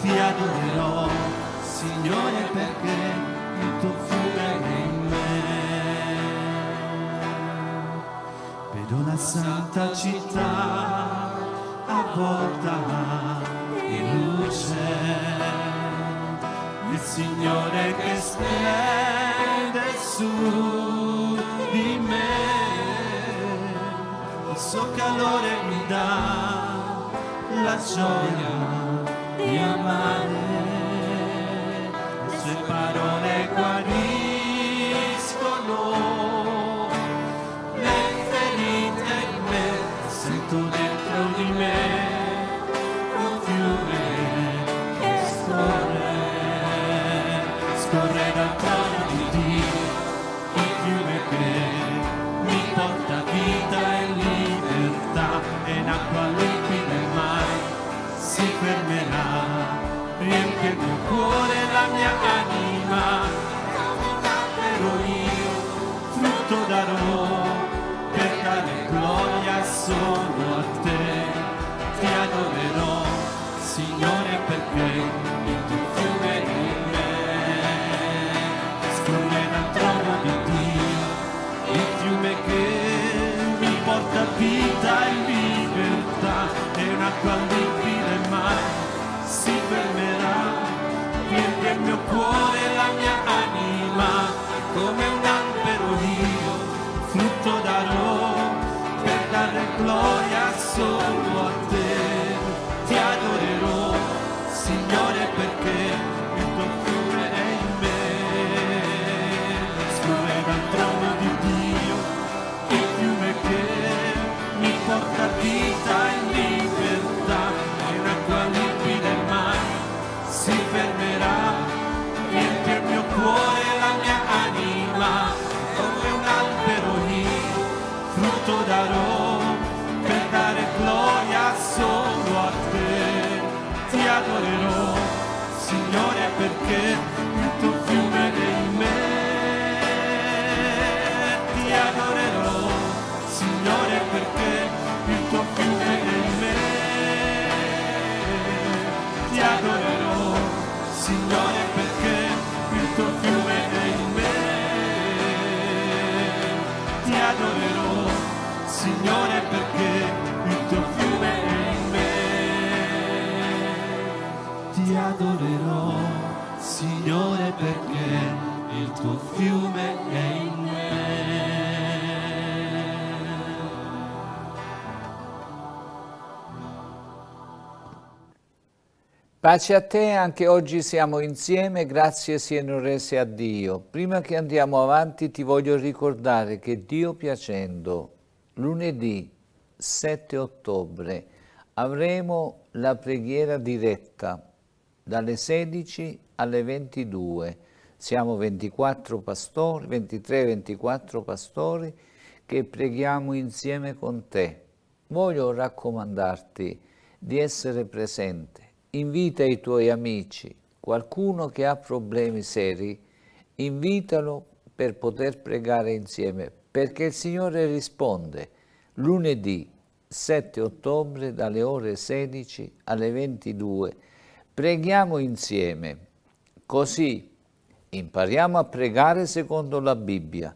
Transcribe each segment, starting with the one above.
Ti adorerò, Signore, perché il tuo fiume è in me. Vedo una santa città avvolta in luce, il Signore che splende su di me, il suo calore mi dà la gioia di amare, cuore la mia anima, però io frutto darò per dare gloria solo a te. Ti adorerò, Signore, perché il tuo fiume è in me. Scorre dal trono di Dio, il fiume che mi porta vita e libertà. È un'acqua limpida e mai si fermerà. Il mio cuore e la mia anima, come un albero io frutto darò per dare gloria solo a te. Come un albero io frutto darò per dare gloria solo a te. Ti adorerò, Signore, perché tuo fiume in me. Pace a te, anche oggi siamo insieme, grazie siano rese a Dio. Prima che andiamo avanti ti voglio ricordare che Dio piacendo, lunedì 7 ottobre avremo la preghiera diretta dalle 16 alle 22. Siamo 24 pastori, 23-24 pastori che preghiamo insieme con te. Voglio raccomandarti di essere presente. Invita i tuoi amici, qualcuno che ha problemi seri, invitalo per poter pregare insieme, perché il Signore risponde lunedì 7 ottobre dalle ore 16 alle 22. Preghiamo insieme, così impariamo a pregare secondo la Bibbia,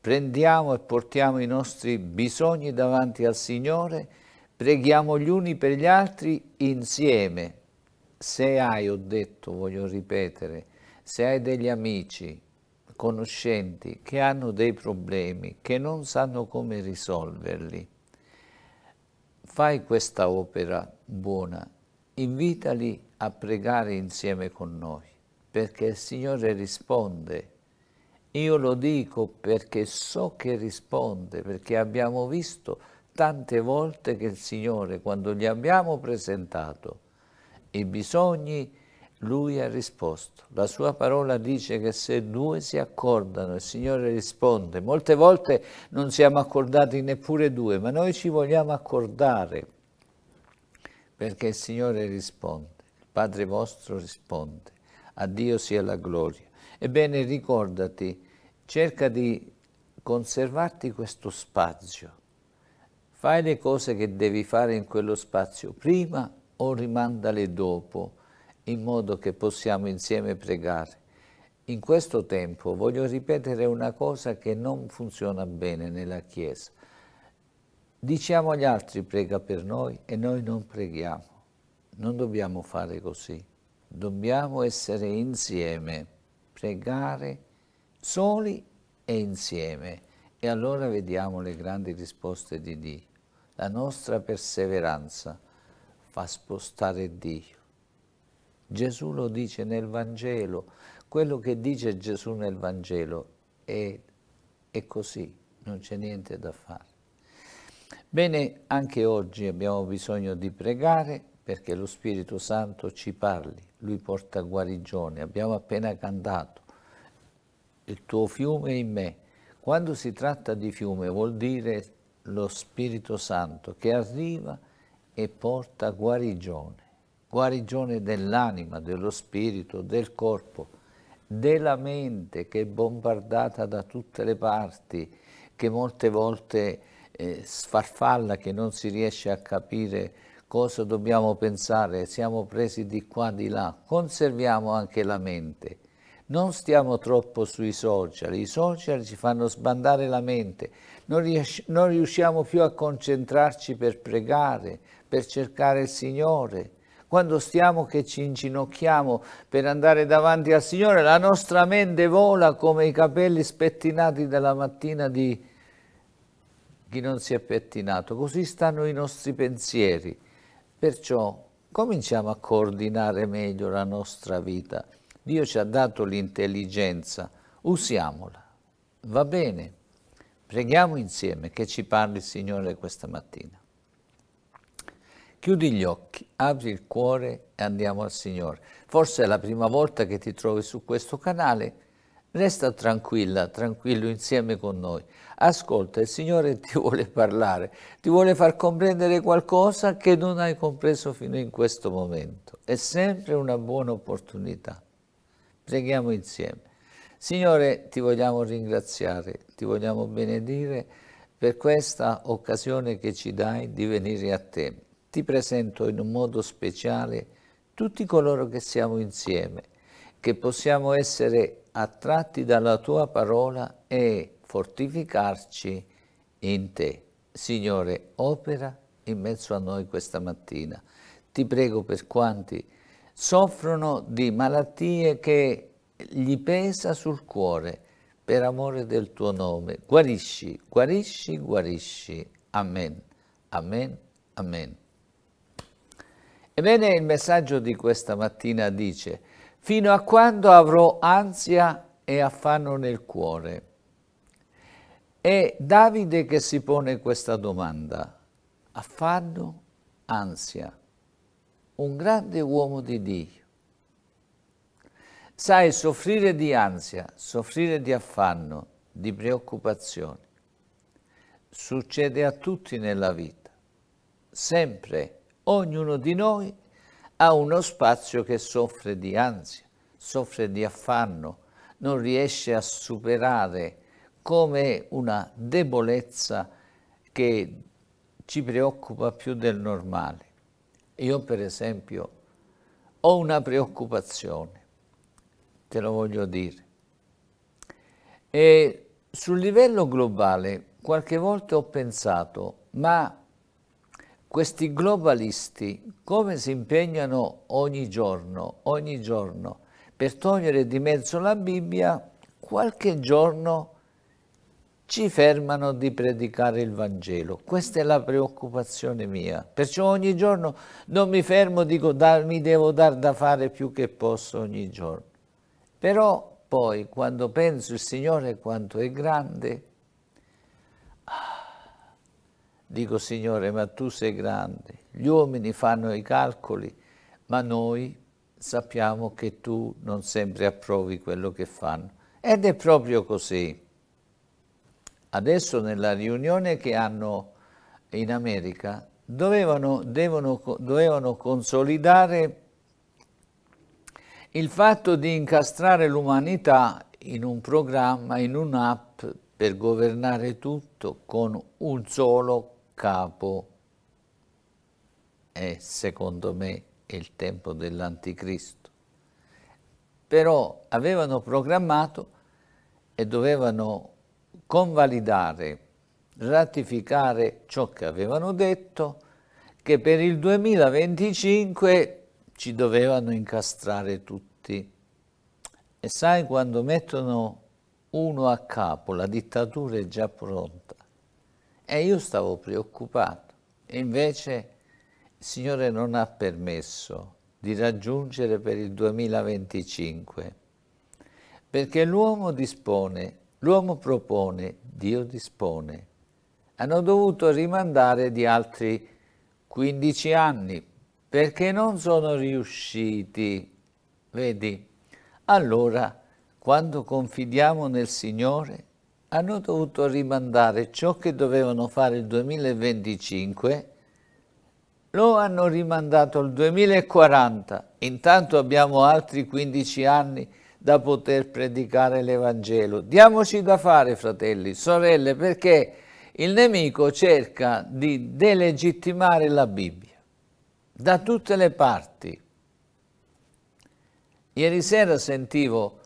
prendiamo e portiamo i nostri bisogni davanti al Signore, preghiamo gli uni per gli altri insieme. Se hai, ho detto, voglio ripetere, se hai degli amici, conoscenti che hanno dei problemi, che non sanno come risolverli, fai questa opera buona, invitali a pregare insieme con noi, perché il Signore risponde. Io lo dico perché so che risponde, perché abbiamo visto tante volte che il Signore, quando gli abbiamo presentato i bisogni, Lui ha risposto. La sua parola dice che se due si accordano, il Signore risponde. Molte volte non siamo accordati neppure due, ma noi ci vogliamo accordare perché il Signore risponde, il Padre vostro risponde, a Dio sia la gloria. Ebbene ricordati, cerca di conservarti questo spazio. Fai le cose che devi fare in quello spazio prima o rimandale dopo, in modo che possiamo insieme pregare. In questo tempo voglio ripetere una cosa che non funziona bene nella Chiesa. Diciamo agli altri prega per noi e noi non preghiamo. Non dobbiamo fare così. Dobbiamo essere insieme, pregare soli e insieme e allora vediamo le grandi risposte di Dio. La nostra perseveranza fa spostare Dio. Gesù lo dice nel Vangelo, quello che dice Gesù nel Vangelo è, è così, non c'è niente da fare. Bene, anche oggi abbiamo bisogno di pregare perché lo Spirito Santo ci parli, Lui porta guarigione. Abbiamo appena cantato, il tuo fiume è in me. Quando si tratta di fiume vuol dire lo Spirito Santo che arriva e porta guarigione, guarigione dell'anima, dello spirito, del corpo, della mente che è bombardata da tutte le parti, che molte volte eh, sfarfalla, che non si riesce a capire cosa dobbiamo pensare, siamo presi di qua, di là. Conserviamo anche la mente. Non stiamo troppo sui social, i social ci fanno sbandare la mente, non, riesci, non riusciamo più a concentrarci per pregare, per cercare il Signore. Quando stiamo che ci inginocchiamo per andare davanti al Signore, la nostra mente vola come i capelli spettinati della mattina di chi non si è pettinato. Così stanno i nostri pensieri. Perciò cominciamo a coordinare meglio la nostra vita. Dio ci ha dato l'intelligenza, usiamola. Va bene? Preghiamo insieme che ci parli il Signore questa mattina. Chiudi gli occhi, apri il cuore e andiamo al Signore. Forse è la prima volta che ti trovi su questo canale, resta tranquilla, tranquillo insieme con noi. Ascolta, il Signore ti vuole parlare, ti vuole far comprendere qualcosa che non hai compreso fino in questo momento. È sempre una buona opportunità. Preghiamo insieme. Signore, ti vogliamo ringraziare, ti vogliamo benedire per questa occasione che ci dai di venire a te. Ti presento in un modo speciale tutti coloro che siamo insieme, che possiamo essere attratti dalla tua parola e fortificarci in te. Signore, opera in mezzo a noi questa mattina. Ti prego per quanti soffrono di malattie che gli pesa sul cuore per amore del tuo nome. Guarisci, guarisci, guarisci. Amen. Amen. Amen. Ebbene, il messaggio di questa mattina dice, fino a quando avrò ansia e affanno nel cuore? È Davide che si pone questa domanda. Affanno, ansia. Un grande uomo di Dio Sai, soffrire di ansia, soffrire di affanno, di preoccupazione, succede a tutti nella vita. Sempre, ognuno di noi ha uno spazio che soffre di ansia, soffre di affanno, non riesce a superare come una debolezza che ci preoccupa più del normale. Io per esempio ho una preoccupazione te lo voglio dire. E sul livello globale qualche volta ho pensato, ma questi globalisti come si impegnano ogni giorno, ogni giorno, per togliere di mezzo la Bibbia, qualche giorno ci fermano di predicare il Vangelo. Questa è la preoccupazione mia. Perciò ogni giorno non mi fermo, dico da, mi devo dar da fare più che posso ogni giorno. Però poi quando penso il Signore quanto è grande, ah, dico Signore ma tu sei grande, gli uomini fanno i calcoli, ma noi sappiamo che tu non sempre approvi quello che fanno. Ed è proprio così. Adesso nella riunione che hanno in America dovevano, devono, dovevano consolidare il fatto di incastrare l'umanità in un programma, in un'app per governare tutto con un solo capo. E secondo me è il tempo dell'anticristo. Però avevano programmato e dovevano convalidare, ratificare ciò che avevano detto, che per il 2025 ci dovevano incastrare tutti. E sai quando mettono uno a capo, la dittatura è già pronta. E io stavo preoccupato. E invece il Signore non ha permesso di raggiungere per il 2025, perché l'uomo dispone, l'uomo propone, Dio dispone. Hanno dovuto rimandare di altri 15 anni perché non sono riusciti. Vedi? Allora quando confidiamo nel Signore, hanno dovuto rimandare ciò che dovevano fare il 2025, lo hanno rimandato al 2040. Intanto abbiamo altri 15 anni da poter predicare l'Evangelo. Diamoci da fare, fratelli, sorelle, perché il nemico cerca di delegittimare la Bibbia da tutte le parti. Ieri sera sentivo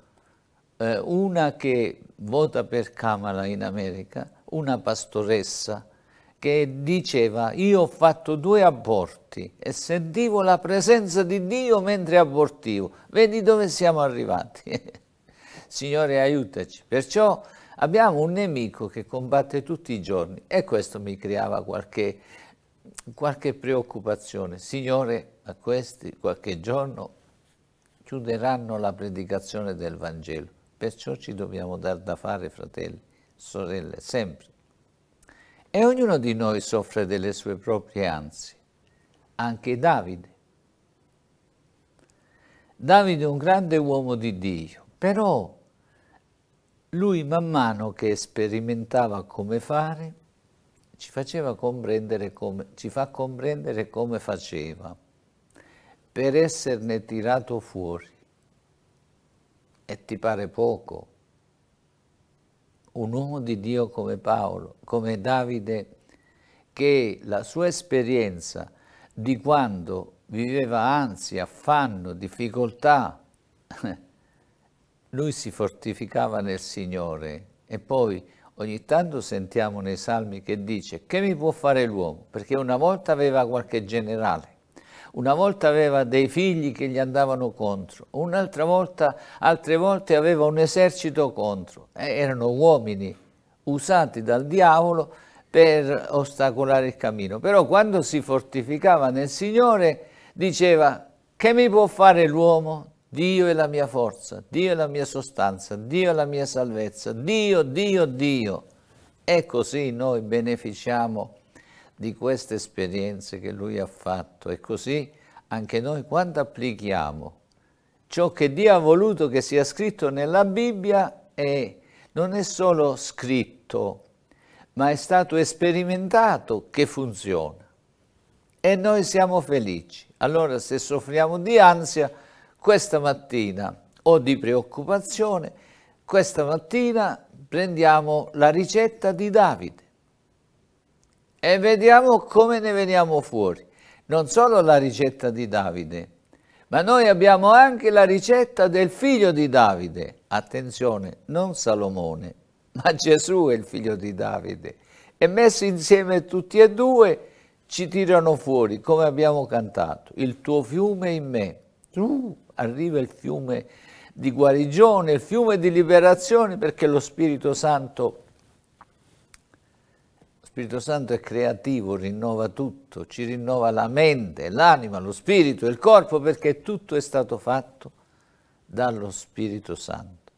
eh, una che vota per Kamala in America, una pastoressa, che diceva io ho fatto due aborti e sentivo la presenza di Dio mentre abortivo. Vedi dove siamo arrivati. Signore aiutaci. Perciò abbiamo un nemico che combatte tutti i giorni e questo mi creava qualche, qualche preoccupazione. Signore, a questi qualche giorno chiuderanno la predicazione del Vangelo. Perciò ci dobbiamo dar da fare, fratelli, sorelle, sempre. E ognuno di noi soffre delle sue proprie ansie, anche Davide. Davide è un grande uomo di Dio, però lui man mano che sperimentava come fare, ci faceva comprendere come, ci fa comprendere come faceva per esserne tirato fuori e ti pare poco. Un uomo di Dio come Paolo, come Davide, che la sua esperienza di quando viveva ansia, affanno, difficoltà, lui si fortificava nel Signore e poi ogni tanto sentiamo nei salmi che dice che mi può fare l'uomo? Perché una volta aveva qualche generale, una volta aveva dei figli che gli andavano contro, un'altra volta, altre volte aveva un esercito contro. Eh, erano uomini usati dal diavolo per ostacolare il cammino. Però quando si fortificava nel Signore diceva che mi può fare l'uomo? Dio è la mia forza, Dio è la mia sostanza, Dio è la mia salvezza, Dio, Dio, Dio. E così noi beneficiamo di queste esperienze che lui ha fatto e così anche noi quando applichiamo ciò che Dio ha voluto che sia scritto nella Bibbia è, non è solo scritto, ma è stato sperimentato che funziona. E noi siamo felici. Allora se soffriamo di ansia, questa mattina o di preoccupazione, questa mattina prendiamo la ricetta di Davide e vediamo come ne veniamo fuori. Non solo la ricetta di Davide, ma noi abbiamo anche la ricetta del figlio di Davide. Attenzione, non Salomone, ma Gesù è il figlio di Davide. E messi insieme tutti e due ci tirano fuori, come abbiamo cantato, il tuo fiume in me. Uh, arriva il fiume di guarigione, il fiume di liberazione, perché lo Spirito Santo Spirito Santo è creativo, rinnova tutto, ci rinnova la mente, l'anima, lo spirito, il corpo, perché tutto è stato fatto dallo Spirito Santo.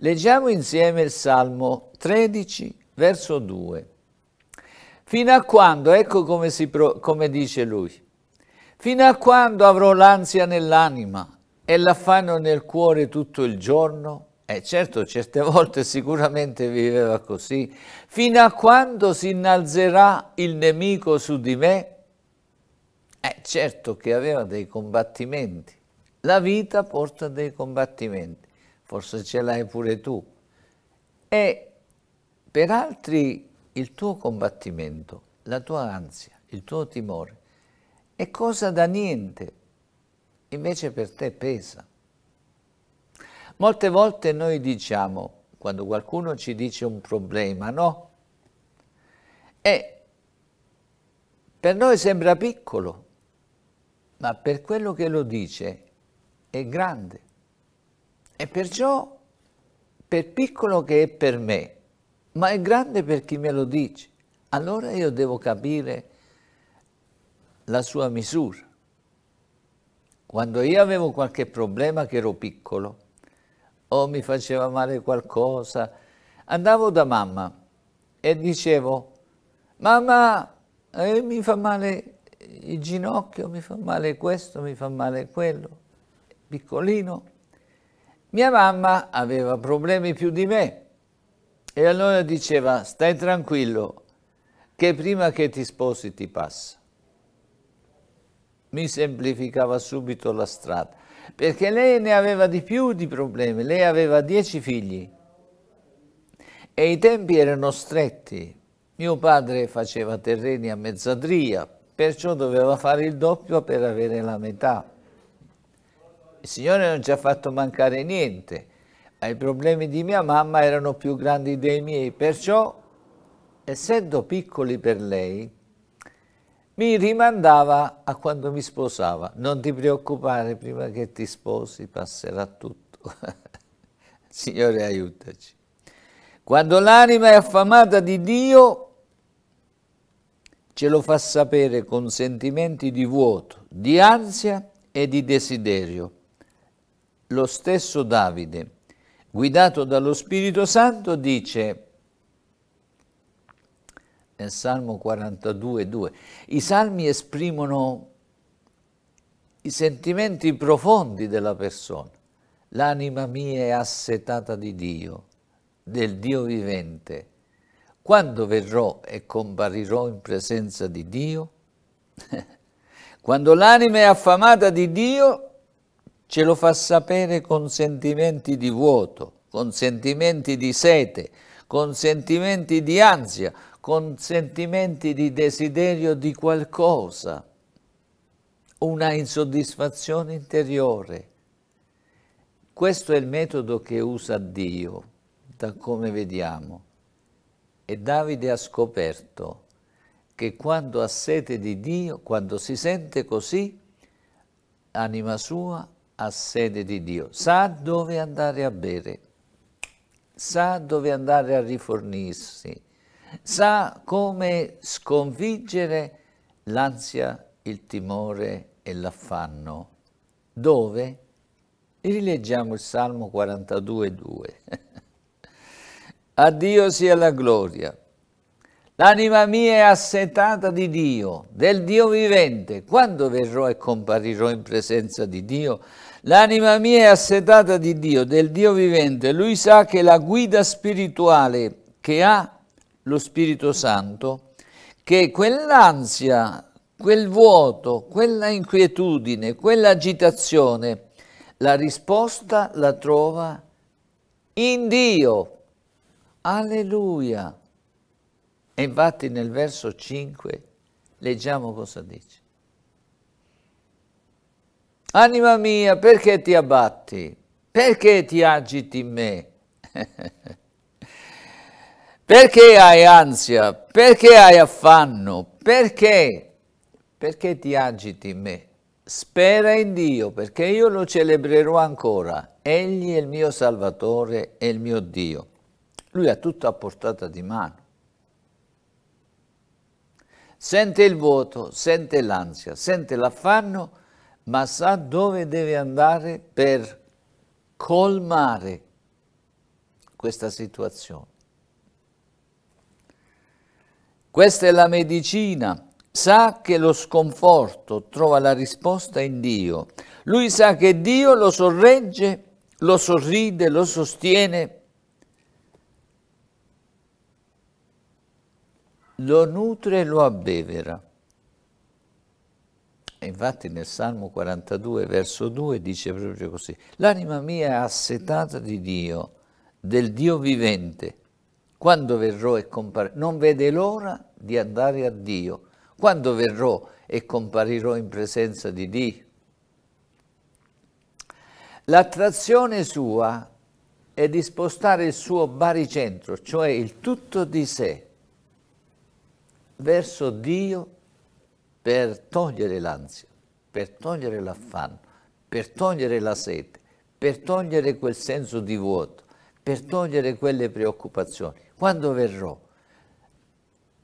Leggiamo insieme il Salmo 13, verso 2. Fino a quando, ecco come, si, come dice lui, fino a quando avrò l'ansia nell'anima e l'affanno nel cuore tutto il giorno? Eh certo, certe volte sicuramente viveva così. Fino a quando si innalzerà il nemico su di me? Eh certo che aveva dei combattimenti. La vita porta dei combattimenti, forse ce l'hai pure tu. E Per altri il tuo combattimento, la tua ansia, il tuo timore è cosa da niente, invece per te pesa. Molte volte noi diciamo, quando qualcuno ci dice un problema, no? E per noi sembra piccolo, ma per quello che lo dice è grande. E perciò, per piccolo che è per me, ma è grande per chi me lo dice, allora io devo capire la sua misura. Quando io avevo qualche problema che ero piccolo, o mi faceva male qualcosa, andavo da mamma e dicevo, mamma, eh, mi fa male il ginocchio, mi fa male questo, mi fa male quello, piccolino. Mia mamma aveva problemi più di me e allora diceva, stai tranquillo, che prima che ti sposi ti passa. Mi semplificava subito la strada, perché lei ne aveva di più di problemi, lei aveva dieci figli e i tempi erano stretti. Mio padre faceva terreni a mezzadria, perciò doveva fare il doppio per avere la metà. Il Signore non ci ha fatto mancare niente, ma i problemi di mia mamma erano più grandi dei miei, perciò, essendo piccoli per lei, mi rimandava a quando mi sposava. Non ti preoccupare, prima che ti sposi passerà tutto. Signore aiutaci. Quando l'anima è affamata di Dio, ce lo fa sapere con sentimenti di vuoto, di ansia e di desiderio lo stesso Davide, guidato dallo Spirito Santo, dice nel Salmo 42,2, i salmi esprimono i sentimenti profondi della persona. L'anima mia è assetata di Dio, del Dio vivente. Quando verrò e comparirò in presenza di Dio? Quando l'anima è affamata di Dio, ce lo fa sapere con sentimenti di vuoto, con sentimenti di sete, con sentimenti di ansia, con sentimenti di desiderio di qualcosa, una insoddisfazione interiore. Questo è il metodo che usa Dio, da come vediamo. E Davide ha scoperto che quando ha sete di Dio, quando si sente così, anima sua ha sede di Dio, sa dove andare a bere, sa dove andare a rifornirsi, sa come sconfiggere l'ansia, il timore e l'affanno. Dove? Rileggiamo il Salmo 42,2. a Dio sia la gloria. L'anima mia è assetata di Dio, del Dio vivente. Quando verrò e comparirò in presenza di Dio, L'anima mia è assetata di Dio, del Dio vivente. Lui sa che la guida spirituale che ha lo Spirito Santo, che quell'ansia, quel vuoto, quella inquietudine, quell'agitazione, la risposta la trova in Dio. Alleluia. E infatti nel verso 5 leggiamo cosa dice. Anima mia, perché ti abbatti? Perché ti agiti in me? perché hai ansia? Perché hai affanno? Perché? Perché ti agiti in me? Spera in Dio, perché io lo celebrerò ancora. Egli è il mio Salvatore e il mio Dio. Lui ha tutto a portata di mano. Sente il vuoto, sente l'ansia, sente l'affanno, ma sa dove deve andare per colmare questa situazione. Questa è la medicina. Sa che lo sconforto trova la risposta in Dio. Lui sa che Dio lo sorregge, lo sorride, lo sostiene, lo nutre e lo abbevera. E infatti nel Salmo 42, verso 2, dice proprio così, l'anima mia è assetata di Dio, del Dio vivente. quando verrò e comparirò, non vede l'ora di andare a Dio, quando verrò e comparirò in presenza di Dio. L'attrazione sua è di spostare il suo baricentro, cioè il tutto di sé, verso Dio per togliere l'ansia, per togliere l'affanno, per togliere la sete, per togliere quel senso di vuoto, per togliere quelle preoccupazioni. Quando verrò?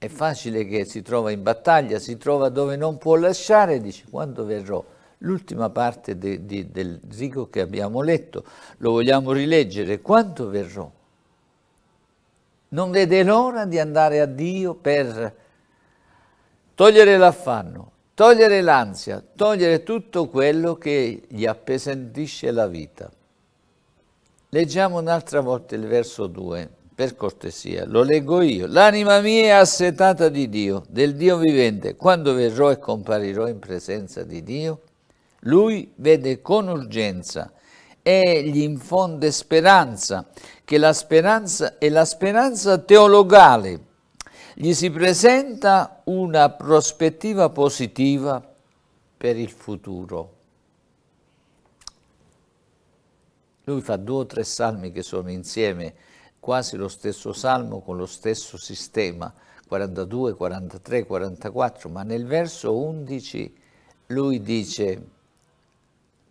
È facile che si trova in battaglia, si trova dove non può lasciare, dice quando verrò. L'ultima parte de, de, del rigo che abbiamo letto, lo vogliamo rileggere, quando verrò? Non vede l'ora di andare a Dio per togliere l'affanno, togliere l'ansia, togliere tutto quello che gli appesantisce la vita. Leggiamo un'altra volta il verso 2, per cortesia, lo leggo io. L'anima mia è assetata di Dio, del Dio vivente. Quando verrò e comparirò in presenza di Dio, lui vede con urgenza e gli infonde speranza, che la speranza è la speranza teologale, gli si presenta una prospettiva positiva per il futuro. Lui fa due o tre salmi che sono insieme, quasi lo stesso salmo con lo stesso sistema, 42, 43, 44, ma nel verso 11 lui dice,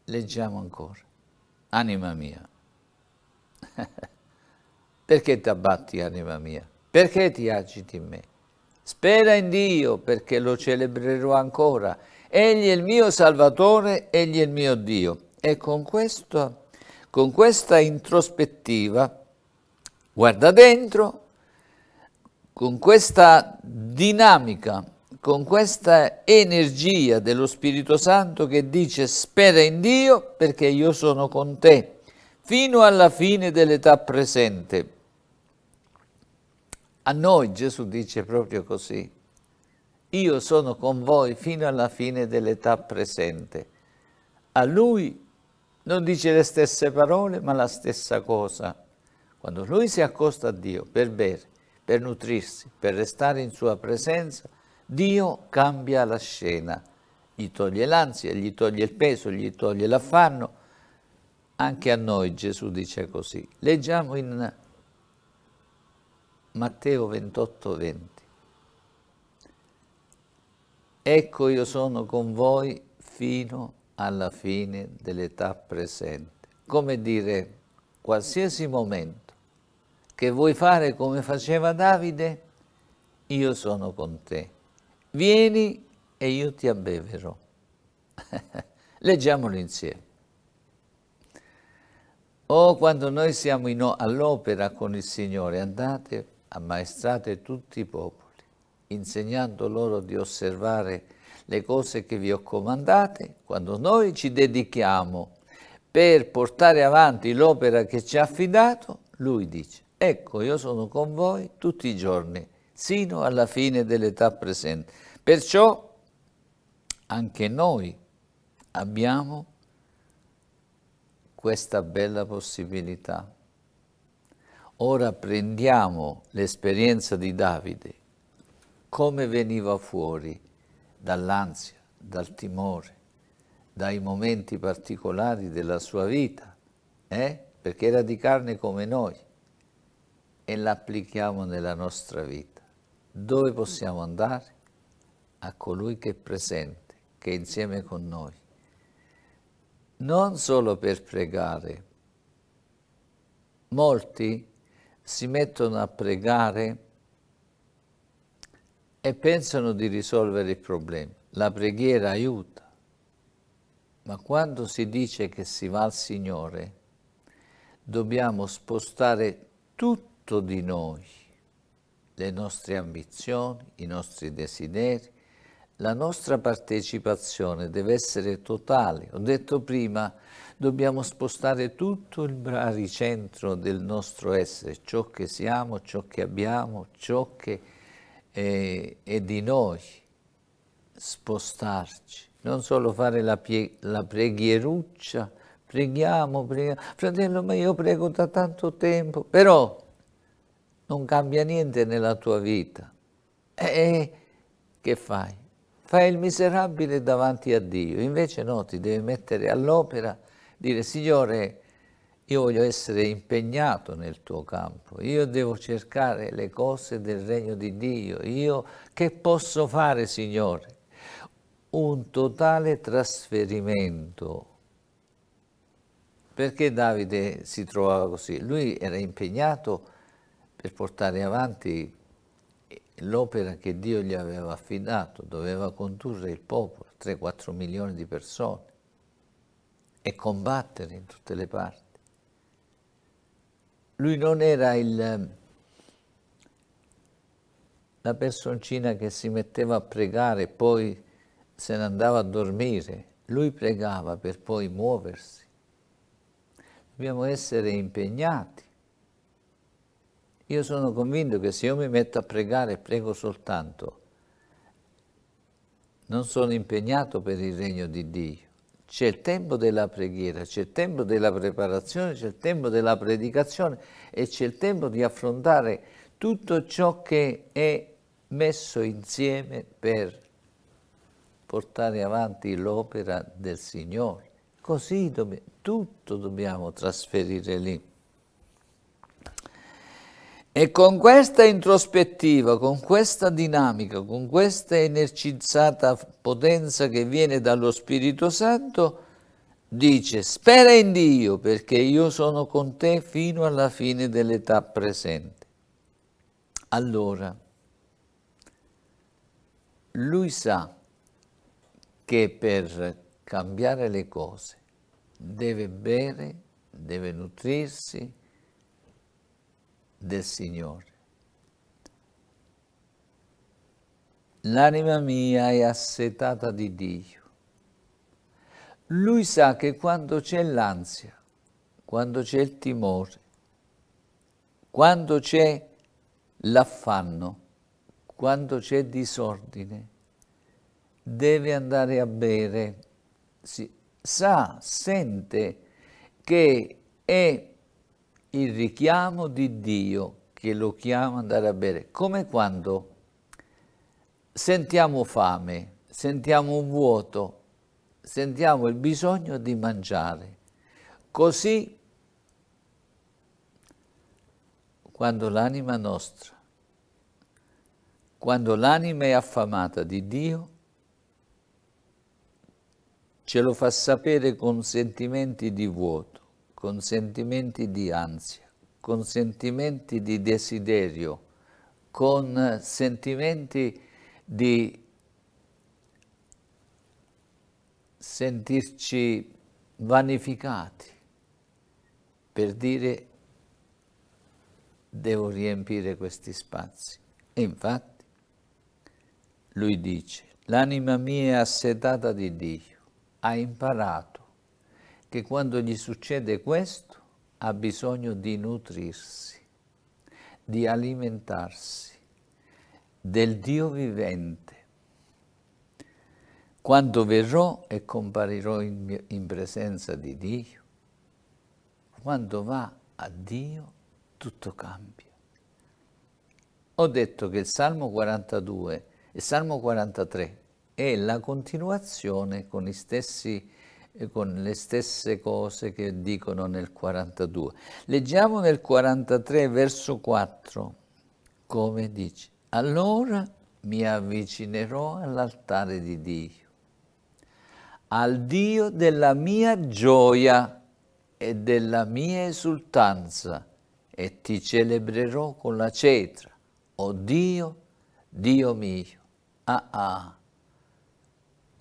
leggiamo ancora, anima mia, perché ti abbatti anima mia? Perché ti agiti in me? Spera in Dio perché lo celebrerò ancora. Egli è il mio Salvatore, Egli è il mio Dio. E con, questo, con questa introspettiva, guarda dentro, con questa dinamica, con questa energia dello Spirito Santo che dice spera in Dio perché io sono con te fino alla fine dell'età presente a noi Gesù dice proprio così. Io sono con voi fino alla fine dell'età presente. A lui non dice le stesse parole, ma la stessa cosa. Quando lui si accosta a Dio per bere, per nutrirsi, per restare in sua presenza, Dio cambia la scena. Gli toglie l'ansia, gli toglie il peso, gli toglie l'affanno. Anche a noi Gesù dice così. Leggiamo in Matteo 28, 20. Ecco io sono con voi fino alla fine dell'età presente. Come dire, qualsiasi momento che vuoi fare come faceva Davide, io sono con te. Vieni e io ti abbeverò. Leggiamolo insieme. O quando noi siamo all'opera con il Signore, andate ammaestrate tutti i popoli, insegnando loro di osservare le cose che vi ho comandate, quando noi ci dedichiamo per portare avanti l'opera che ci ha affidato, lui dice, ecco io sono con voi tutti i giorni, sino alla fine dell'età presente. Perciò anche noi abbiamo questa bella possibilità. Ora prendiamo l'esperienza di Davide, come veniva fuori dall'ansia, dal timore, dai momenti particolari della sua vita, eh? perché era di carne come noi, e l'applichiamo nella nostra vita. Dove possiamo andare? A colui che è presente, che è insieme con noi. Non solo per pregare. Molti si mettono a pregare e pensano di risolvere il problema. La preghiera aiuta, ma quando si dice che si va al Signore, dobbiamo spostare tutto di noi, le nostre ambizioni, i nostri desideri, la nostra partecipazione deve essere totale. Ho detto prima, dobbiamo spostare tutto il baricentro del nostro essere, ciò che siamo, ciò che abbiamo, ciò che è, è di noi, spostarci, non solo fare la, la preghieruccia, preghiamo, preghiamo, fratello ma io prego da tanto tempo, però non cambia niente nella tua vita. E che fai? Fai il miserabile davanti a Dio, invece no, ti devi mettere all'opera, dire Signore, io voglio essere impegnato nel tuo campo, io devo cercare le cose del regno di Dio, io che posso fare Signore? Un totale trasferimento. Perché Davide si trovava così? Lui era impegnato per portare avanti l'opera che Dio gli aveva affidato, doveva condurre il popolo, 3-4 milioni di persone, e combattere in tutte le parti. Lui non era il, la personcina che si metteva a pregare e poi se ne andava a dormire. Lui pregava per poi muoversi. Dobbiamo essere impegnati io sono convinto che se io mi metto a pregare prego soltanto, non sono impegnato per il regno di Dio. C'è il tempo della preghiera, c'è il tempo della preparazione, c'è il tempo della predicazione e c'è il tempo di affrontare tutto ciò che è messo insieme per portare avanti l'opera del Signore. Così tutto dobbiamo trasferire lì. E con questa introspettiva, con questa dinamica, con questa enercizzata potenza che viene dallo Spirito Santo, dice spera in Dio perché io sono con te fino alla fine dell'età presente. Allora, lui sa che per cambiare le cose deve bere, deve nutrirsi, del Signore. L'anima mia è assetata di Dio. Lui sa che quando c'è l'ansia, quando c'è il timore, quando c'è l'affanno, quando c'è disordine, deve andare a bere. Si, sa, sente che è il richiamo di Dio che lo chiama ad andare a bere, come quando sentiamo fame, sentiamo un vuoto, sentiamo il bisogno di mangiare. Così, quando l'anima nostra, quando l'anima è affamata di Dio, ce lo fa sapere con sentimenti di vuoto con sentimenti di ansia, con sentimenti di desiderio, con sentimenti di sentirci vanificati per dire devo riempire questi spazi. E infatti lui dice, l'anima mia è assetata di Dio, ha imparato che quando gli succede questo ha bisogno di nutrirsi, di alimentarsi del Dio vivente. Quando verrò e comparirò in, in presenza di Dio, quando va a Dio tutto cambia. Ho detto che il Salmo 42 e il Salmo 43 è la continuazione con i stessi con le stesse cose che dicono nel 42. Leggiamo nel 43 verso 4 come dice, allora mi avvicinerò all'altare di Dio, al Dio della mia gioia e della mia esultanza e ti celebrerò con la cetra, o oh Dio, Dio mio. Ah ah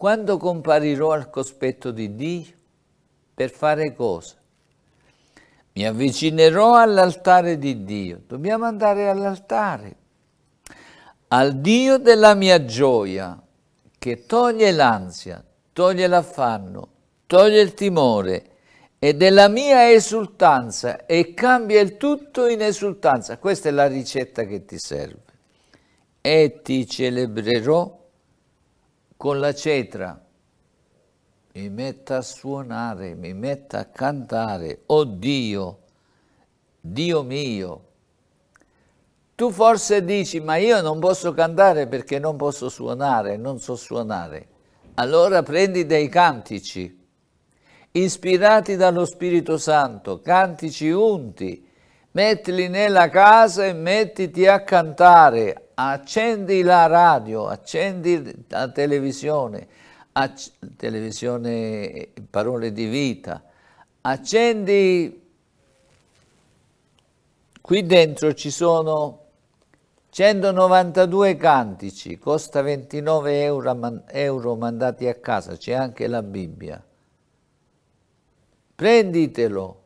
quando comparirò al cospetto di Dio? Per fare cosa? Mi avvicinerò all'altare di Dio. Dobbiamo andare all'altare. Al Dio della mia gioia, che toglie l'ansia, toglie l'affanno, toglie il timore e della mia esultanza e cambia il tutto in esultanza. Questa è la ricetta che ti serve. E ti celebrerò con la cetra, mi metta a suonare, mi metta a cantare, oh Dio, Dio mio. Tu forse dici, ma io non posso cantare perché non posso suonare, non so suonare. Allora prendi dei cantici, ispirati dallo Spirito Santo, cantici unti, mettili nella casa e mettiti a cantare, accendi la radio, accendi la televisione, televisione parole di vita, accendi, qui dentro ci sono 192 cantici, costa 29 euro, euro mandati a casa, c'è anche la Bibbia. Prenditelo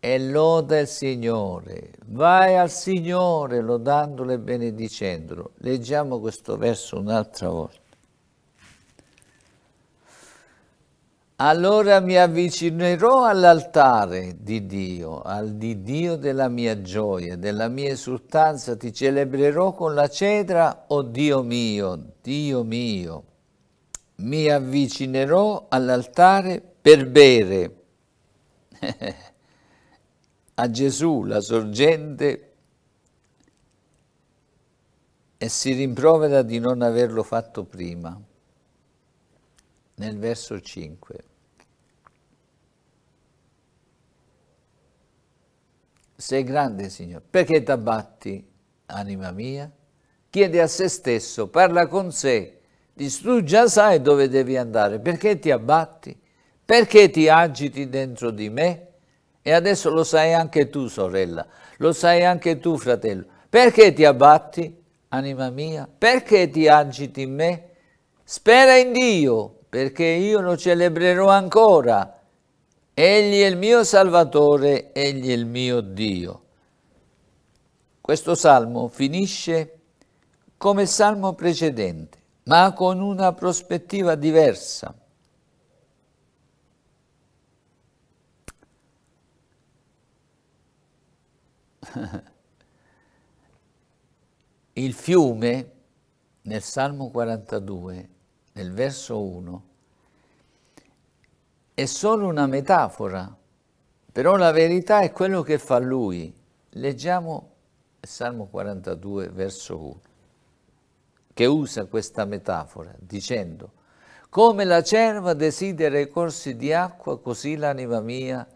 e loda il Signore. Vai al Signore lodandolo e benedicendolo. Leggiamo questo verso un'altra volta. Allora mi avvicinerò all'altare di Dio, al di Dio della mia gioia, della mia esultanza, ti celebrerò con la cedra, o oh Dio mio, Dio mio. Mi avvicinerò all'altare per bere. a Gesù la sorgente e si rimprovera di non averlo fatto prima. Nel verso 5. Sei grande, Signore. Perché ti abbatti, anima mia? Chiede a se stesso, parla con sé, dici tu già sai dove devi andare, perché ti abbatti? Perché ti agiti dentro di me? E adesso lo sai anche tu, sorella, lo sai anche tu, fratello. Perché ti abbatti, anima mia? Perché ti agiti in me? Spera in Dio, perché io lo celebrerò ancora. Egli è il mio Salvatore, Egli è il mio Dio. Questo salmo finisce come salmo precedente, ma con una prospettiva diversa. Il fiume, nel Salmo 42, nel verso 1, è solo una metafora, però la verità è quello che fa lui. Leggiamo il Salmo 42, verso 1, che usa questa metafora dicendo come la cerva desidera i corsi di acqua, così l'anima mia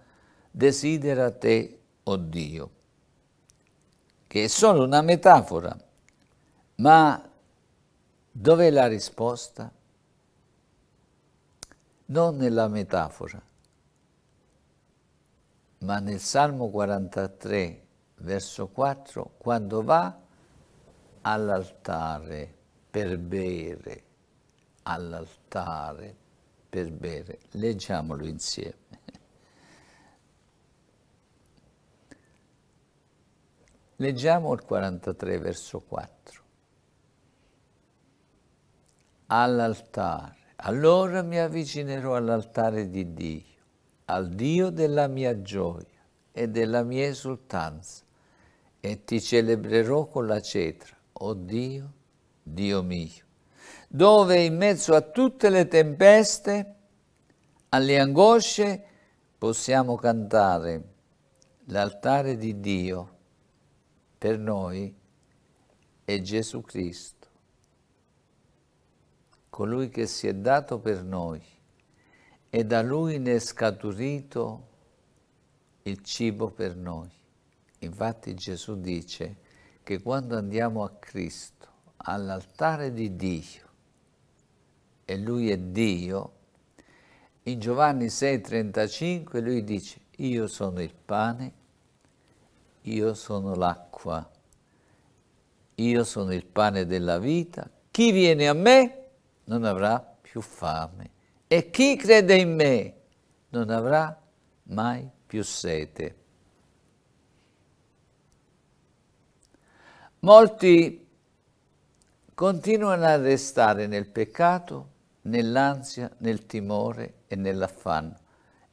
desidera te, o oh Dio che solo una metafora, ma dov'è la risposta? Non nella metafora, ma nel Salmo 43, verso 4, quando va all'altare per bere, all'altare per bere. Leggiamolo insieme. Leggiamo il 43 verso 4. All'altare. Allora mi avvicinerò all'altare di Dio, al Dio della mia gioia e della mia esultanza, e ti celebrerò con la cetra, o oh Dio, Dio mio, dove in mezzo a tutte le tempeste, alle angosce, possiamo cantare l'altare di Dio per noi è Gesù Cristo, colui che si è dato per noi e da lui ne è scaturito il cibo per noi. Infatti Gesù dice che quando andiamo a Cristo, all'altare di Dio, e Lui è Dio, in Giovanni 6,35 lui dice, io sono il pane io sono l'acqua, io sono il pane della vita, chi viene a me non avrà più fame e chi crede in me non avrà mai più sete. Molti continuano a restare nel peccato, nell'ansia, nel timore e nell'affanno.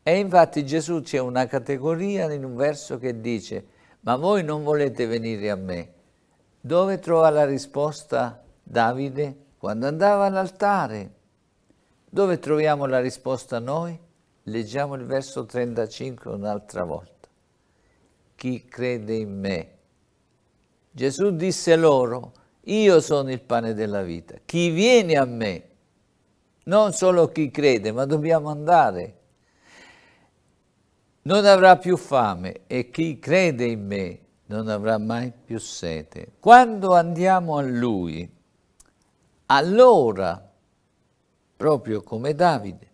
E infatti Gesù c'è una categoria in un verso che dice ma voi non volete venire a me. Dove trova la risposta Davide? Quando andava all'altare. Dove troviamo la risposta noi? Leggiamo il verso 35 un'altra volta. chi crede in me. Gesù disse loro, io sono il pane della vita. Chi viene a me, non solo chi crede, ma dobbiamo andare, non avrà più fame e chi crede in me non avrà mai più sete. Quando andiamo a Lui, allora, proprio come Davide,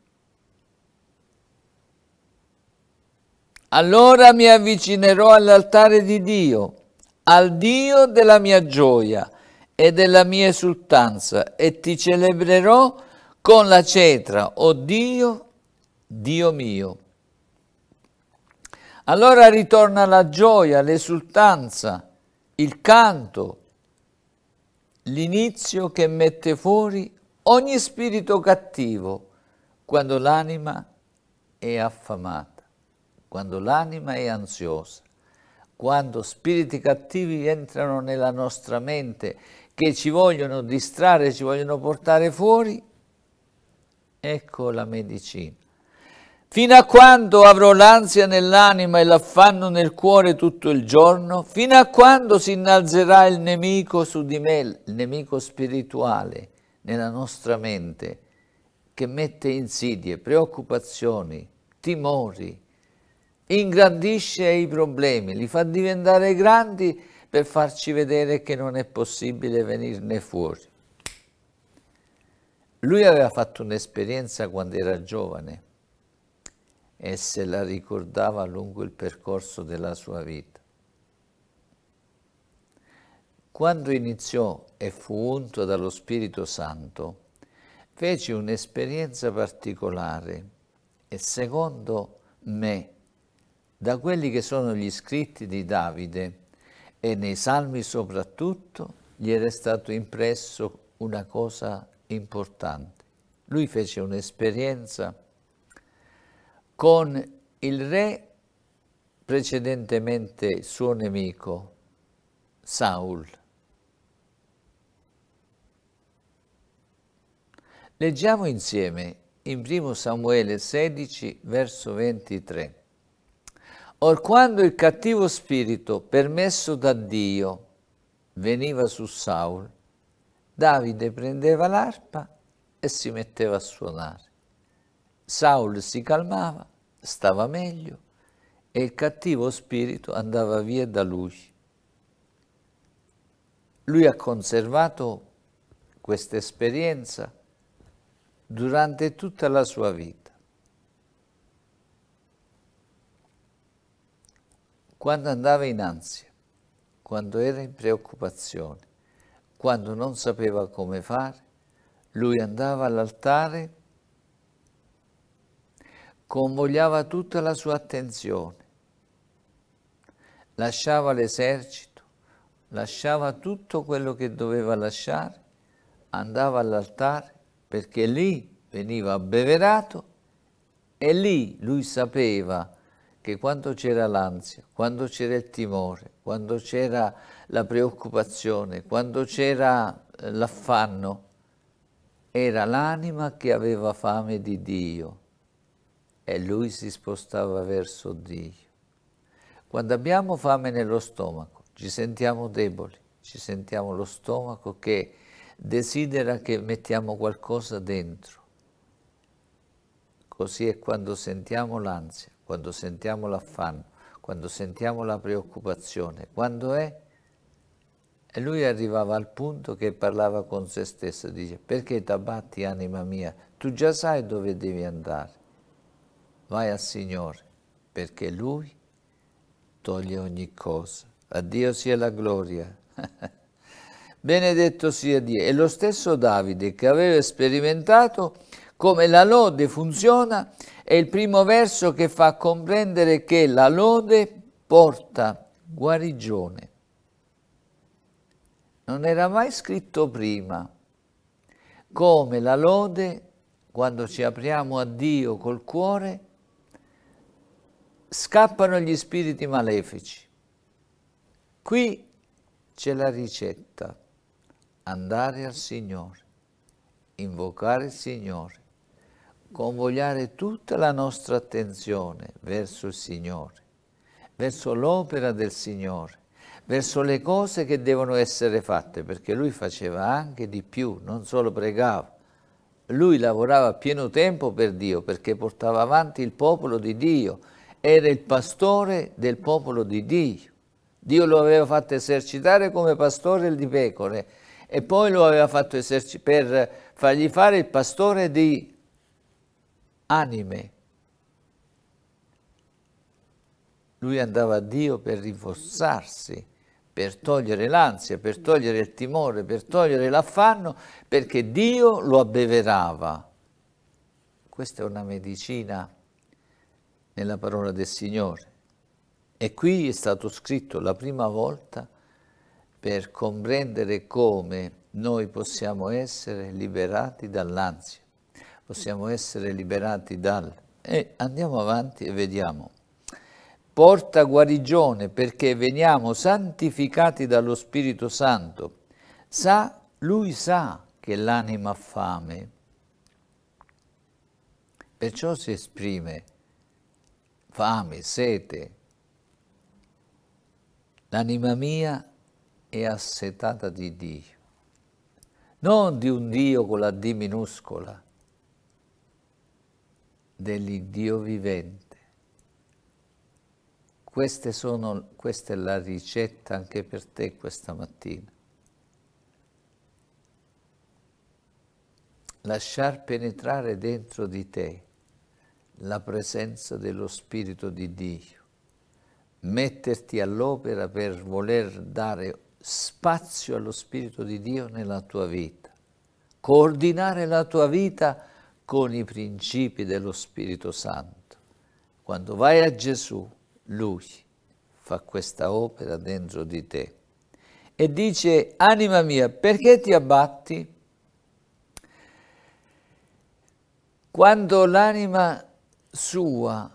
allora mi avvicinerò all'altare di Dio, al Dio della mia gioia e della mia esultanza e ti celebrerò con la cetra, o oh Dio, Dio mio. Allora ritorna la gioia, l'esultanza, il canto, l'inizio che mette fuori ogni spirito cattivo quando l'anima è affamata, quando l'anima è ansiosa, quando spiriti cattivi entrano nella nostra mente che ci vogliono distrarre, ci vogliono portare fuori, ecco la medicina. Fino a quando avrò l'ansia nell'anima e l'affanno nel cuore tutto il giorno? Fino a quando si innalzerà il nemico su di me, il nemico spirituale nella nostra mente, che mette insidie, preoccupazioni, timori, ingrandisce i problemi, li fa diventare grandi per farci vedere che non è possibile venirne fuori. Lui aveva fatto un'esperienza quando era giovane e se la ricordava lungo il percorso della sua vita. Quando iniziò e fu unto dallo Spirito Santo, fece un'esperienza particolare e secondo me, da quelli che sono gli scritti di Davide e nei salmi soprattutto, gli era stato impresso una cosa importante. Lui fece un'esperienza con il re precedentemente suo nemico, Saul. Leggiamo insieme in 1 Samuele 16, verso 23. Or quando il cattivo spirito permesso da Dio veniva su Saul, Davide prendeva l'arpa e si metteva a suonare. Saul si calmava, stava meglio e il cattivo spirito andava via da lui. Lui ha conservato questa esperienza durante tutta la sua vita. Quando andava in ansia, quando era in preoccupazione, quando non sapeva come fare, lui andava all'altare convogliava tutta la sua attenzione, lasciava l'esercito, lasciava tutto quello che doveva lasciare, andava all'altare perché lì veniva abbeverato e lì lui sapeva che quando c'era l'ansia, quando c'era il timore, quando c'era la preoccupazione, quando c'era eh, l'affanno, era l'anima che aveva fame di Dio e lui si spostava verso Dio. Quando abbiamo fame nello stomaco, ci sentiamo deboli, ci sentiamo lo stomaco che desidera che mettiamo qualcosa dentro. Così è quando sentiamo l'ansia, quando sentiamo l'affanno, quando sentiamo la preoccupazione, quando è e lui arrivava al punto che parlava con se stesso, dice, perché ti abbatti anima mia? Tu già sai dove devi andare vai al Signore, perché Lui toglie ogni cosa. A Dio sia la gloria. Benedetto sia Dio. E lo stesso Davide che aveva sperimentato come la lode funziona è il primo verso che fa comprendere che la lode porta guarigione. Non era mai scritto prima come la lode, quando ci apriamo a Dio col cuore, scappano gli spiriti malefici. Qui c'è la ricetta, andare al Signore, invocare il Signore, convogliare tutta la nostra attenzione verso il Signore, verso l'opera del Signore, verso le cose che devono essere fatte, perché lui faceva anche di più, non solo pregava. Lui lavorava a pieno tempo per Dio, perché portava avanti il popolo di Dio, era il pastore del popolo di Dio. Dio lo aveva fatto esercitare come pastore di pecore e poi lo aveva fatto esercitare per fargli fare il pastore di anime. Lui andava a Dio per rinforzarsi, per togliere l'ansia, per togliere il timore, per togliere l'affanno, perché Dio lo abbeverava. Questa è una medicina nella parola del Signore. E qui è stato scritto la prima volta per comprendere come noi possiamo essere liberati dall'ansia, possiamo essere liberati dal... E andiamo avanti e vediamo. Porta guarigione perché veniamo santificati dallo Spirito Santo. Sa, lui sa che l'anima ha fame, perciò si esprime fame, sete. L'anima mia è assetata di Dio, non di un Dio con la D minuscola, dell'Iddio vivente. Sono, questa è la ricetta anche per te questa mattina. Lasciar penetrare dentro di te la presenza dello Spirito di Dio, metterti all'opera per voler dare spazio allo Spirito di Dio nella tua vita, coordinare la tua vita con i principi dello Spirito Santo. Quando vai a Gesù, Lui fa questa opera dentro di te e dice, anima mia, perché ti abbatti? Quando l'anima sua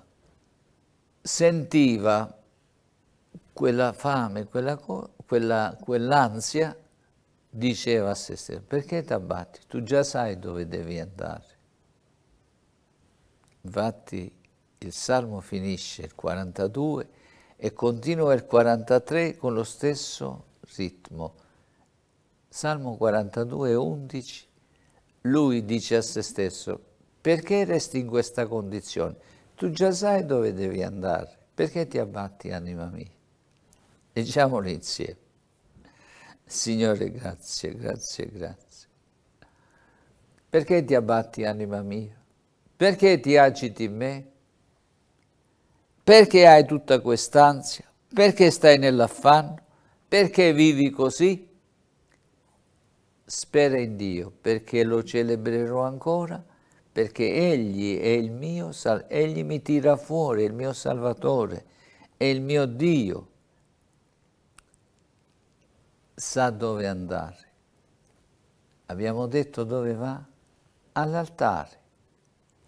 sentiva quella fame, quella, quella, quell'ansia, diceva a se stesso, perché ti abbatti? Tu già sai dove devi andare. Infatti il Salmo finisce il 42 e continua il 43 con lo stesso ritmo. Salmo 42, 11, lui dice a se stesso, perché resti in questa condizione? Tu già sai dove devi andare, perché ti abbatti anima mia? Leggiamolo insieme. Signore, grazie, grazie, grazie. Perché ti abbatti, anima mia? Perché ti agiti in me? Perché hai tutta quest'ansia? Perché stai nell'affanno? Perché vivi così? Spera in Dio, perché lo celebrerò ancora, perché Egli è il mio, Egli mi tira fuori, è il mio Salvatore, è il mio Dio sa dove andare. Abbiamo detto dove va? All'altare.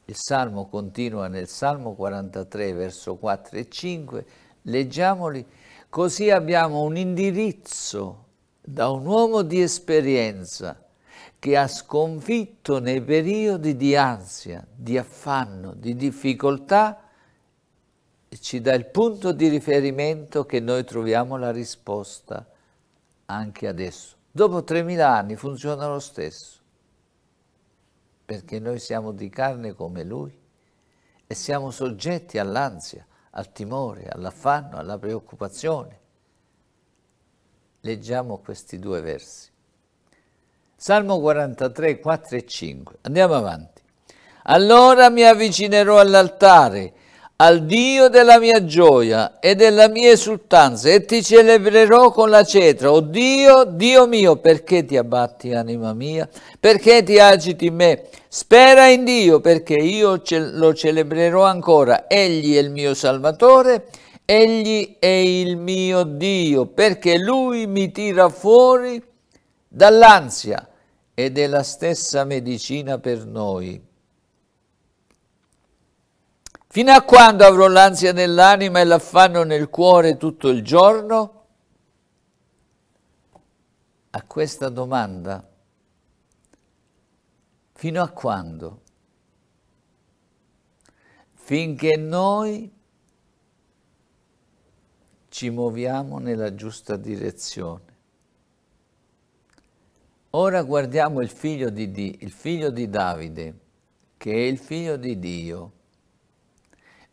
Il Salmo continua nel Salmo 43, verso 4 e 5, leggiamoli, così abbiamo un indirizzo da un uomo di esperienza che ha sconfitto nei periodi di ansia, di affanno, di difficoltà, ci dà il punto di riferimento che noi troviamo la risposta anche adesso. Dopo 3.000 anni funziona lo stesso, perché noi siamo di carne come Lui e siamo soggetti all'ansia, al timore, all'affanno, alla preoccupazione. Leggiamo questi due versi. Salmo 43, 4 e 5. Andiamo avanti. Allora mi avvicinerò all'altare al Dio della mia gioia e della mia esultanza e ti celebrerò con la cetra. O Dio, Dio mio, perché ti abbatti, anima mia? Perché ti agiti in me? Spera in Dio, perché io lo celebrerò ancora. Egli è il mio Salvatore, Egli è il mio Dio, perché Lui mi tira fuori dall'ansia ed è la stessa medicina per noi. Fino a quando avrò l'ansia nell'anima e l'affanno nel cuore tutto il giorno? A questa domanda, fino a quando? Finché noi ci muoviamo nella giusta direzione. Ora guardiamo il figlio di, Dio, il figlio di Davide, che è il figlio di Dio.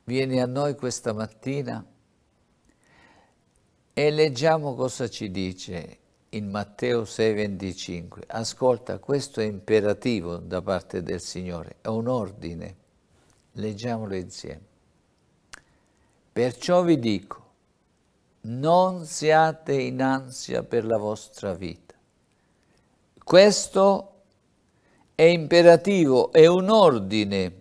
Viene a noi questa mattina e leggiamo cosa ci dice in Matteo 6,25. Ascolta, questo è imperativo da parte del Signore, è un ordine. Leggiamolo insieme. Perciò vi dico, non siate in ansia per la vostra vita. Questo è imperativo, è un ordine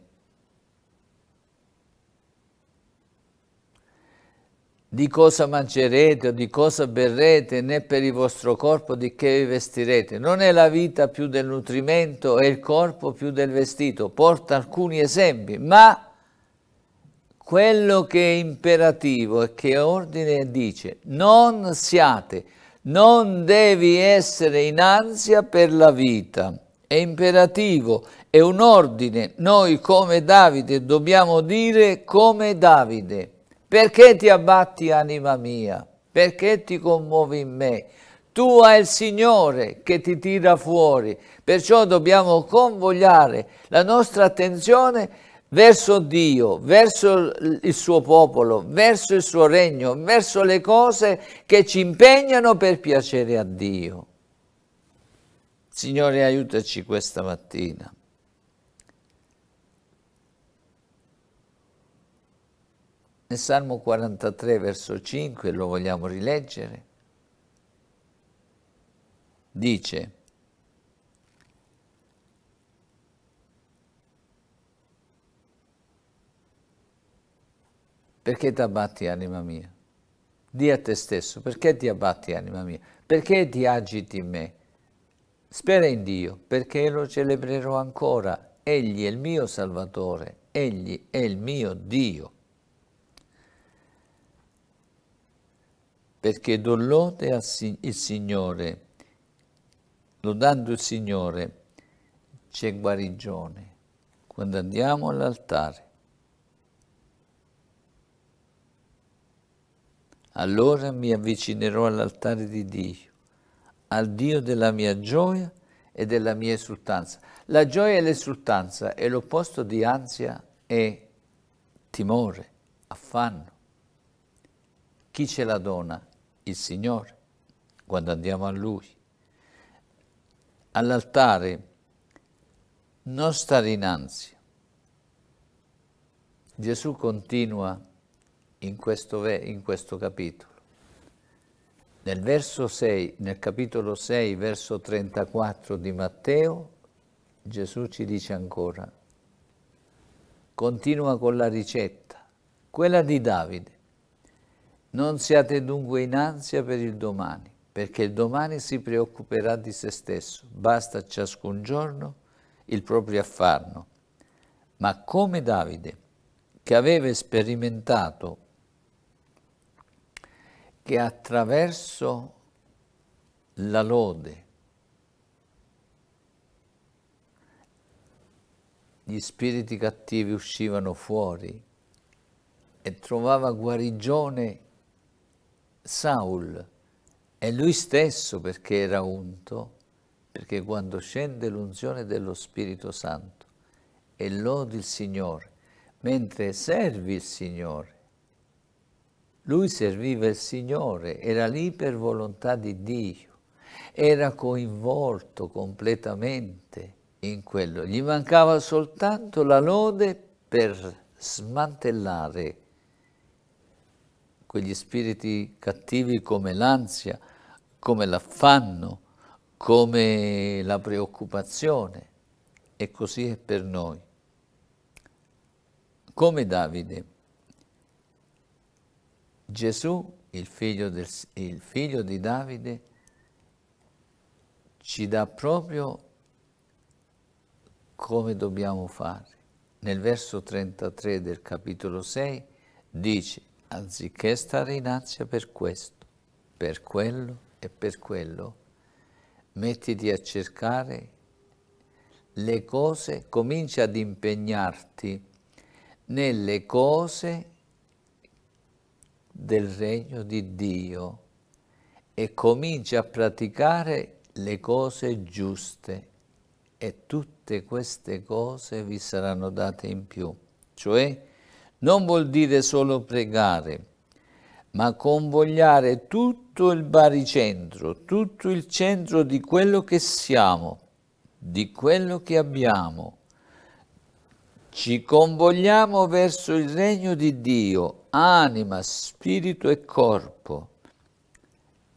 di cosa mangerete o di cosa berrete, né per il vostro corpo di che vi vestirete. Non è la vita più del nutrimento e il corpo più del vestito. Porta alcuni esempi, ma quello che è imperativo e che ordine dice non siate, non devi essere in ansia per la vita. È imperativo, è un ordine. Noi come Davide dobbiamo dire come Davide perché ti abbatti, anima mia? Perché ti commuovi in me? Tu hai il Signore che ti tira fuori, perciò dobbiamo convogliare la nostra attenzione verso Dio, verso il suo popolo, verso il suo regno, verso le cose che ci impegnano per piacere a Dio. Signore, aiutaci questa mattina. Nel Salmo 43, verso 5, lo vogliamo rileggere, dice Perché ti abbatti, anima mia? Di a te stesso, perché ti abbatti, anima mia? Perché ti agiti in me? Spera in Dio, perché lo celebrerò ancora. Egli è il mio Salvatore, Egli è il mio Dio. perché do lode al Signore, lodando il Signore c'è guarigione quando andiamo all'altare. Allora mi avvicinerò all'altare di Dio, al Dio della mia gioia e della mia esultanza. La gioia e l'esultanza è l'opposto di ansia e timore, affanno. Chi ce la dona? il Signore, quando andiamo a Lui. All'altare non stare in ansia. Gesù continua in questo, in questo capitolo. Nel verso 6, nel capitolo 6, verso 34 di Matteo, Gesù ci dice ancora, continua con la ricetta, quella di Davide. Non siate dunque in ansia per il domani, perché il domani si preoccuperà di se stesso, basta ciascun giorno il proprio affanno. Ma come Davide, che aveva sperimentato che attraverso la lode gli spiriti cattivi uscivano fuori e trovava guarigione Saul. È lui stesso perché era unto, perché quando scende l'unzione dello Spirito Santo e lodi il Signore, mentre servi il Signore, lui serviva il Signore, era lì per volontà di Dio, era coinvolto completamente in quello. Gli mancava soltanto la lode per smantellare quegli spiriti cattivi come l'ansia, come l'affanno, come la preoccupazione. E così è per noi. Come Davide, Gesù, il figlio, del, il figlio di Davide, ci dà proprio come dobbiamo fare. Nel verso 33 del capitolo 6 dice anziché stare in ansia per questo, per quello e per quello, mettiti a cercare le cose, comincia ad impegnarti nelle cose del regno di Dio e cominci a praticare le cose giuste e tutte queste cose vi saranno date in più. Cioè, non vuol dire solo pregare, ma convogliare tutto il baricentro, tutto il centro di quello che siamo, di quello che abbiamo. Ci convogliamo verso il regno di Dio, anima, spirito e corpo.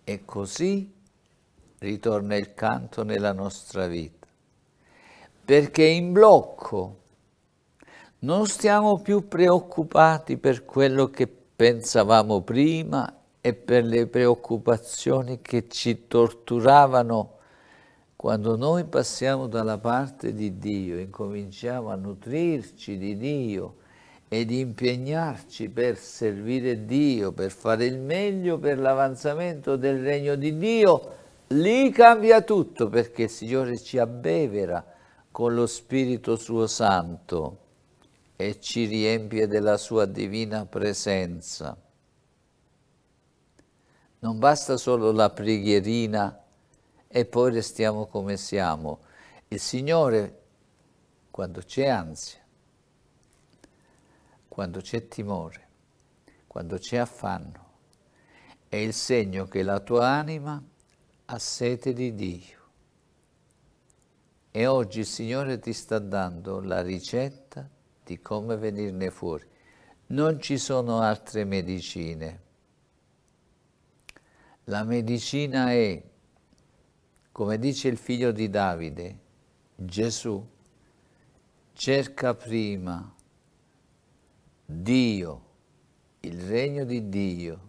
E così ritorna il canto nella nostra vita. Perché in blocco non stiamo più preoccupati per quello che pensavamo prima e per le preoccupazioni che ci torturavano quando noi passiamo dalla parte di Dio, incominciamo a nutrirci di Dio ed impegnarci per servire Dio, per fare il meglio per l'avanzamento del regno di Dio, lì cambia tutto perché il Signore ci abbevera con lo Spirito suo Santo e ci riempie della sua divina presenza. Non basta solo la preghierina e poi restiamo come siamo. Il Signore, quando c'è ansia, quando c'è timore, quando c'è affanno, è il segno che la tua anima ha sete di Dio. E oggi il Signore ti sta dando la ricetta di come venirne fuori. Non ci sono altre medicine. La medicina è, come dice il figlio di Davide, Gesù, cerca prima Dio, il regno di Dio,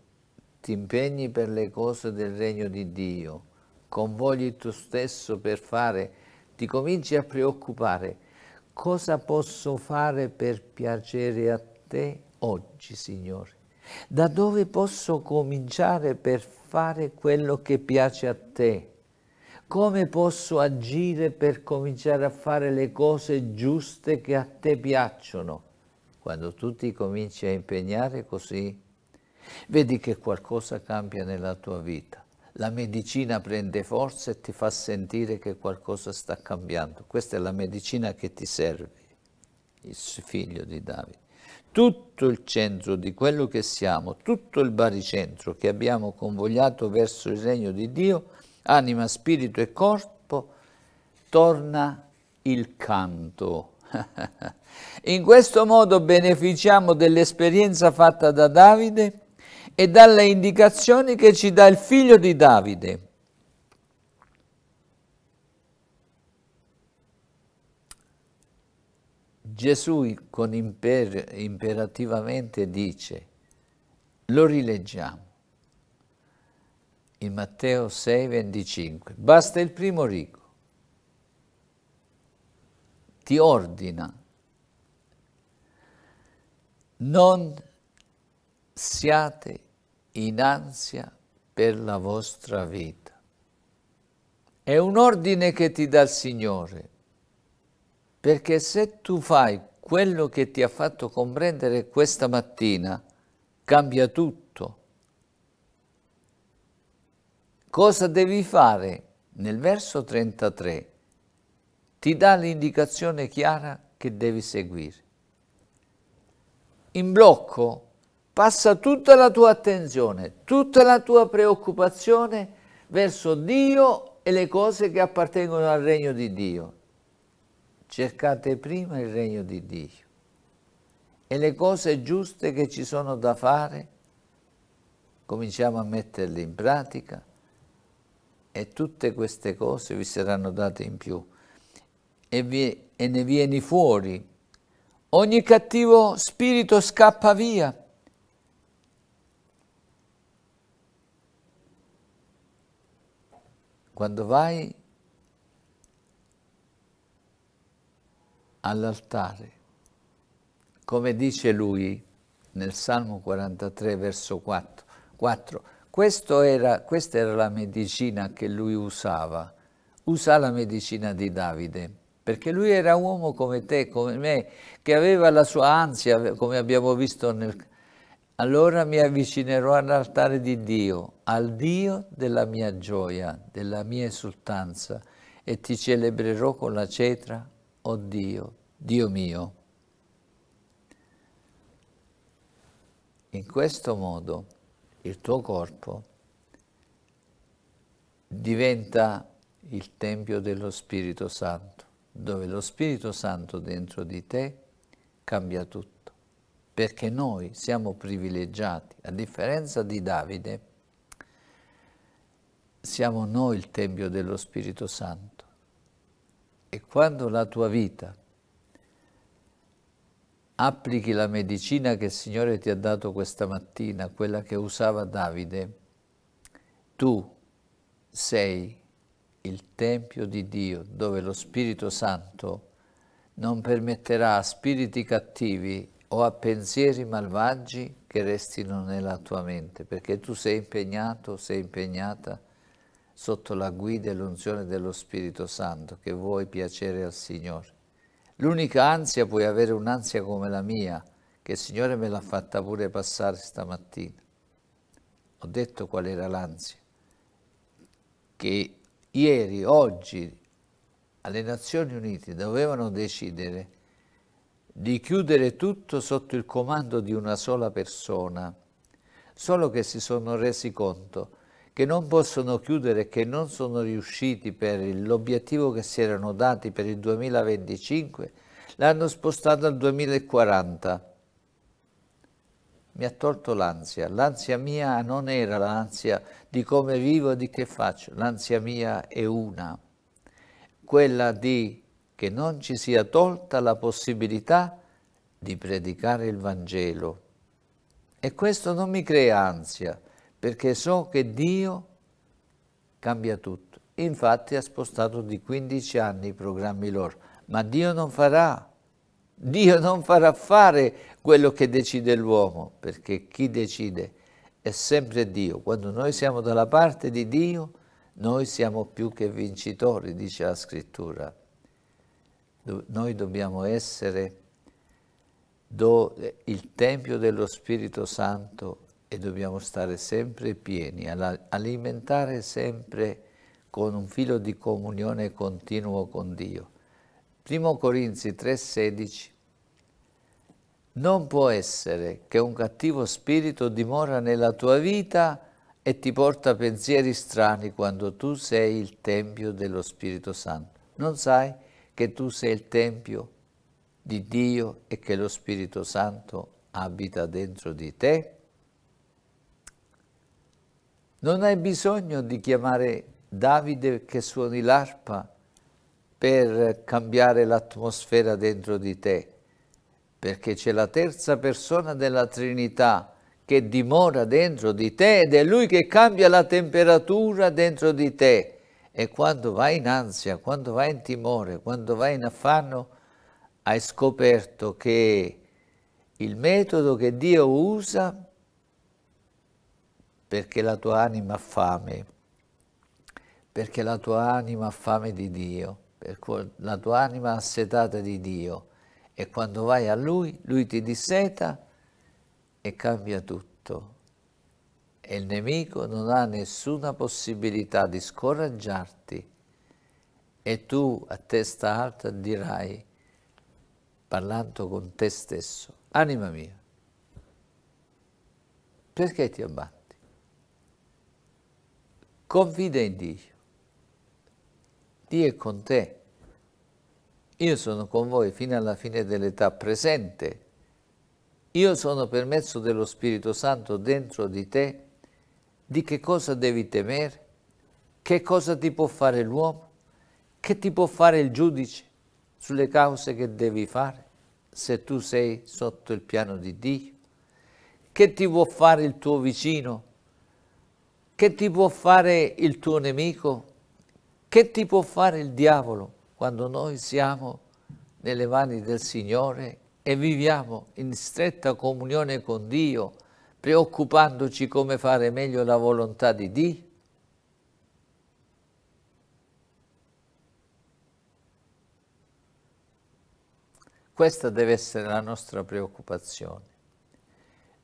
ti impegni per le cose del regno di Dio, convogli tu stesso per fare, ti cominci a preoccupare cosa posso fare per piacere a te oggi, Signore? Da dove posso cominciare per fare quello che piace a te? Come posso agire per cominciare a fare le cose giuste che a te piacciono? Quando tu ti cominci a impegnare così, vedi che qualcosa cambia nella tua vita la medicina prende forza e ti fa sentire che qualcosa sta cambiando. Questa è la medicina che ti serve, il figlio di Davide. Tutto il centro di quello che siamo, tutto il baricentro che abbiamo convogliato verso il regno di Dio, anima, spirito e corpo, torna il canto. In questo modo beneficiamo dell'esperienza fatta da Davide e dalle indicazioni che ci dà il figlio di Davide. Gesù con imper imperativamente dice, lo rileggiamo, in Matteo 6, 25, basta il primo rigo, ti ordina, non siate in ansia per la vostra vita. È un ordine che ti dà il Signore, perché se tu fai quello che ti ha fatto comprendere questa mattina, cambia tutto. Cosa devi fare? Nel verso 33 ti dà l'indicazione chiara che devi seguire. In blocco passa tutta la tua attenzione, tutta la tua preoccupazione verso Dio e le cose che appartengono al regno di Dio. Cercate prima il regno di Dio e le cose giuste che ci sono da fare, cominciamo a metterle in pratica e tutte queste cose vi saranno date in più e, vi, e ne vieni fuori. Ogni cattivo spirito scappa via. Quando vai all'altare, come dice lui nel Salmo 43, verso 4, 4 era, questa era la medicina che lui usava, usa la medicina di Davide, perché lui era uomo come te, come me, che aveva la sua ansia, come abbiamo visto nel, allora mi avvicinerò all'altare di Dio, al Dio della mia gioia, della mia esultanza, e ti celebrerò con la cetra, o oh Dio, Dio mio. In questo modo il tuo corpo diventa il Tempio dello Spirito Santo, dove lo Spirito Santo dentro di te cambia tutto, perché noi siamo privilegiati, a differenza di Davide, siamo noi il Tempio dello Spirito Santo. E quando la tua vita applichi la medicina che il Signore ti ha dato questa mattina, quella che usava Davide, tu sei il Tempio di Dio, dove lo Spirito Santo non permetterà a spiriti cattivi o a pensieri malvagi che restino nella tua mente, perché tu sei impegnato, sei impegnata sotto la guida e l'unzione dello Spirito Santo, che vuoi piacere al Signore. L'unica ansia, puoi avere un'ansia come la mia, che il Signore me l'ha fatta pure passare stamattina. Ho detto qual era l'ansia. Che ieri, oggi, alle Nazioni Unite dovevano decidere di chiudere tutto sotto il comando di una sola persona, solo che si sono resi conto che non possono chiudere che non sono riusciti per l'obiettivo che si erano dati per il 2025, l'hanno spostato al 2040. Mi ha tolto l'ansia. L'ansia mia non era l'ansia di come vivo e di che faccio. L'ansia mia è una, quella di che non ci sia tolta la possibilità di predicare il Vangelo. E questo non mi crea ansia, perché so che Dio cambia tutto. Infatti ha spostato di 15 anni i programmi loro, ma Dio non farà, Dio non farà fare quello che decide l'uomo, perché chi decide è sempre Dio. Quando noi siamo dalla parte di Dio, noi siamo più che vincitori, dice la scrittura. Noi dobbiamo essere do, il Tempio dello Spirito Santo e dobbiamo stare sempre pieni, alimentare sempre con un filo di comunione continuo con Dio. Primo Corinzi 3,16 Non può essere che un cattivo spirito dimora nella tua vita e ti porta pensieri strani quando tu sei il Tempio dello Spirito Santo. Non sai che tu sei il Tempio di Dio e che lo Spirito Santo abita dentro di te? Non hai bisogno di chiamare Davide che suoni l'arpa per cambiare l'atmosfera dentro di te, perché c'è la terza persona della Trinità che dimora dentro di te ed è Lui che cambia la temperatura dentro di te. E quando vai in ansia, quando vai in timore, quando vai in affanno, hai scoperto che il metodo che Dio usa perché la tua anima ha fame, perché la tua anima ha fame di Dio, la tua anima ha setata di Dio e quando vai a Lui, Lui ti disseta e cambia tutto. E il nemico non ha nessuna possibilità di scoraggiarti e tu a testa alta dirai, parlando con te stesso, anima mia, perché ti abbatti? Confida in Dio. Dio è con te. Io sono con voi fino alla fine dell'età presente. Io sono per mezzo dello Spirito Santo dentro di te. Di che cosa devi temere? Che cosa ti può fare l'uomo? Che ti può fare il giudice sulle cause che devi fare se tu sei sotto il piano di Dio? Che ti può fare il tuo vicino che ti può fare il tuo nemico? Che ti può fare il diavolo quando noi siamo nelle mani del Signore e viviamo in stretta comunione con Dio, preoccupandoci come fare meglio la volontà di Dio? Questa deve essere la nostra preoccupazione.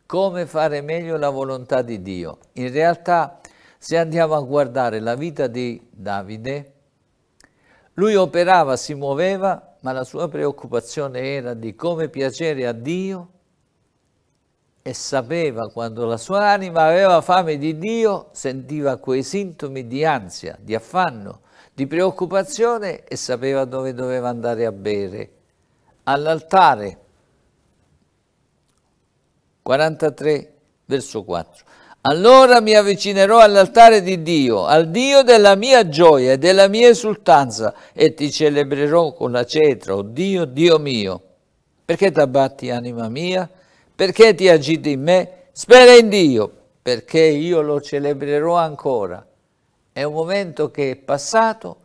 come fare meglio la volontà di Dio. In realtà, se andiamo a guardare la vita di Davide, lui operava, si muoveva, ma la sua preoccupazione era di come piacere a Dio e sapeva quando la sua anima aveva fame di Dio, sentiva quei sintomi di ansia, di affanno, di preoccupazione e sapeva dove doveva andare a bere. All'altare, 43 verso 4. Allora mi avvicinerò all'altare di Dio, al Dio della mia gioia e della mia esultanza, e ti celebrerò con la cetra, oh Dio, Dio mio. Perché ti abbatti, anima mia? Perché ti agiti in me? Spera in Dio, perché io lo celebrerò ancora. È un momento che è passato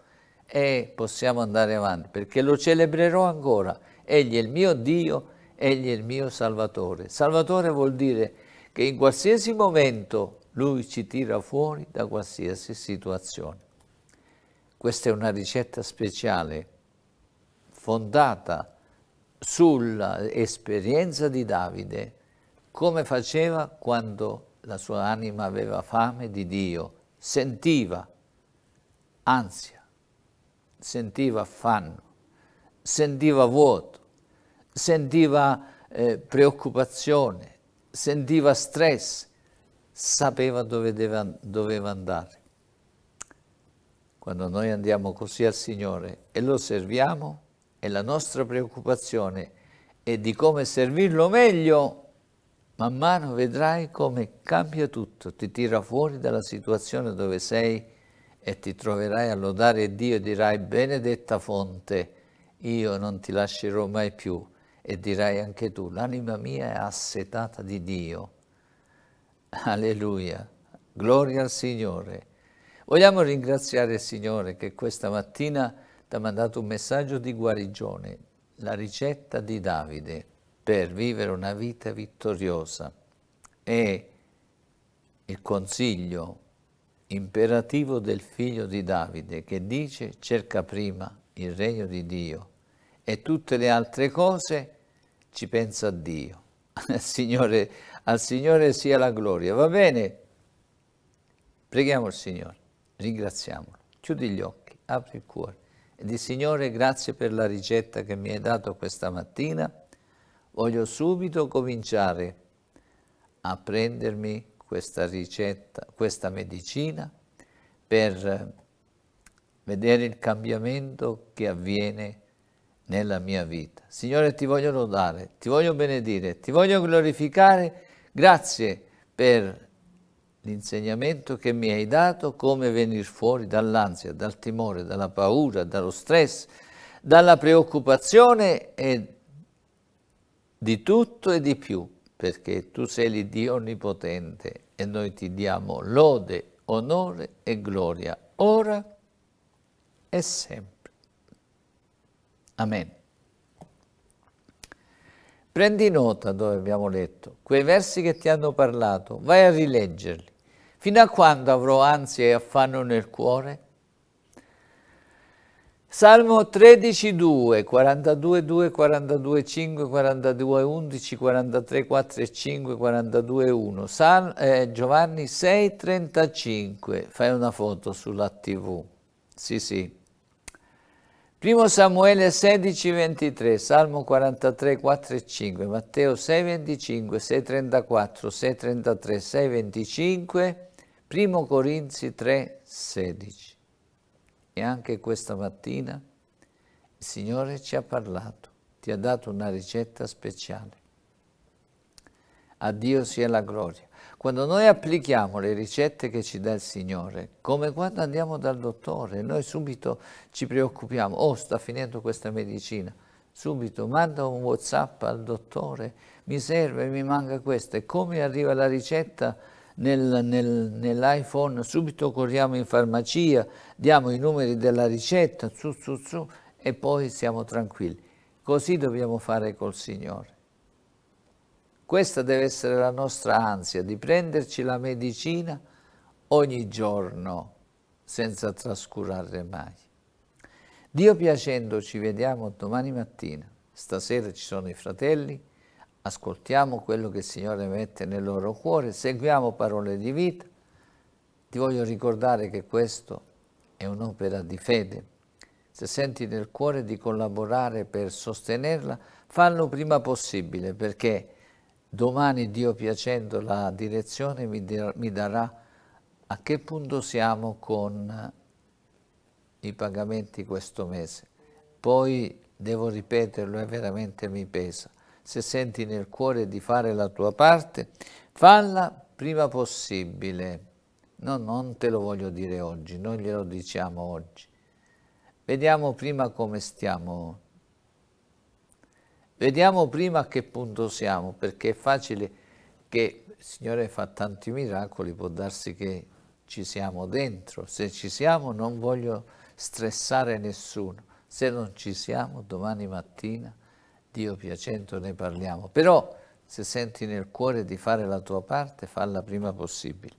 e possiamo andare avanti, perché lo celebrerò ancora. Egli è il mio Dio, egli è il mio Salvatore. Salvatore vuol dire che in qualsiasi momento Lui ci tira fuori da qualsiasi situazione. Questa è una ricetta speciale fondata sull'esperienza di Davide, come faceva quando la sua anima aveva fame di Dio, sentiva ansia, sentiva affanno, sentiva vuoto, sentiva eh, preoccupazione, sentiva stress, sapeva dove deve, doveva andare. Quando noi andiamo così al Signore e lo serviamo, e la nostra preoccupazione è di come servirlo meglio, man mano vedrai come cambia tutto, ti tira fuori dalla situazione dove sei e ti troverai a lodare Dio e dirai benedetta fonte, io non ti lascerò mai più e dirai anche tu, l'anima mia è assetata di Dio. Alleluia, gloria al Signore. Vogliamo ringraziare il Signore che questa mattina ti ha mandato un messaggio di guarigione, la ricetta di Davide per vivere una vita vittoriosa e il consiglio imperativo del figlio di Davide che dice cerca prima il regno di Dio e tutte le altre cose ci pensa Dio. Signore, al Signore sia la gloria. Va bene? Preghiamo il Signore, ringraziamolo. Chiudi gli occhi, apri il cuore e di Signore grazie per la ricetta che mi hai dato questa mattina. Voglio subito cominciare a prendermi questa ricetta, questa medicina per vedere il cambiamento che avviene nella mia vita. Signore, ti voglio lodare, ti voglio benedire, ti voglio glorificare. Grazie per l'insegnamento che mi hai dato, come venire fuori dall'ansia, dal timore, dalla paura, dallo stress, dalla preoccupazione e di tutto e di più, perché tu sei l'Iddio onnipotente e noi ti diamo lode, onore e gloria, ora e sempre. Amen. Prendi nota dove abbiamo letto, quei versi che ti hanno parlato, vai a rileggerli. Fino a quando avrò ansia e affanno nel cuore? Salmo 13, 2, 42, 2, 42, 5, 42, 11, 43, 4 e 5, 42, 1. Sal, eh, Giovanni 6, 35. Fai una foto sulla TV. Sì, sì. Primo Samuele 16, 23, Salmo 43, 4 e 5, Matteo 6, 25, 6, 34, 6, 33, 6, 25, Primo Corinzi 3, 16. E anche questa mattina il Signore ci ha parlato, ti ha dato una ricetta speciale. A Dio sia la gloria. Quando noi applichiamo le ricette che ci dà il Signore, come quando andiamo dal dottore, noi subito ci preoccupiamo, oh sta finendo questa medicina, subito manda un Whatsapp al dottore, mi serve, mi manca questo, e come arriva la ricetta nel, nel, nell'iPhone, subito corriamo in farmacia, diamo i numeri della ricetta, su, su, su, e poi siamo tranquilli. Così dobbiamo fare col Signore. Questa deve essere la nostra ansia, di prenderci la medicina ogni giorno, senza trascurare mai. Dio piacendo ci vediamo domani mattina. Stasera ci sono i fratelli ascoltiamo quello che il Signore mette nel loro cuore, seguiamo parole di vita. Ti voglio ricordare che questo è un'opera di fede. Se senti nel cuore di collaborare per sostenerla, fallo prima possibile perché domani, Dio piacendo, la direzione mi darà a che punto siamo con i pagamenti questo mese. Poi devo ripeterlo e veramente mi pesa. Se senti nel cuore di fare la tua parte, falla prima possibile. No, non te lo voglio dire oggi, noi glielo diciamo oggi. Vediamo prima come stiamo. Vediamo prima a che punto siamo, perché è facile che il Signore fa tanti miracoli, può darsi che ci siamo dentro. Se ci siamo non voglio stressare nessuno. Se non ci siamo, domani mattina, Dio piacendo, ne parliamo. Però se senti nel cuore di fare la tua parte, falla prima possibile.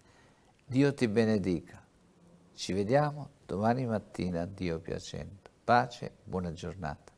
Dio ti benedica. Ci vediamo domani mattina, Dio piacendo. Pace, buona giornata.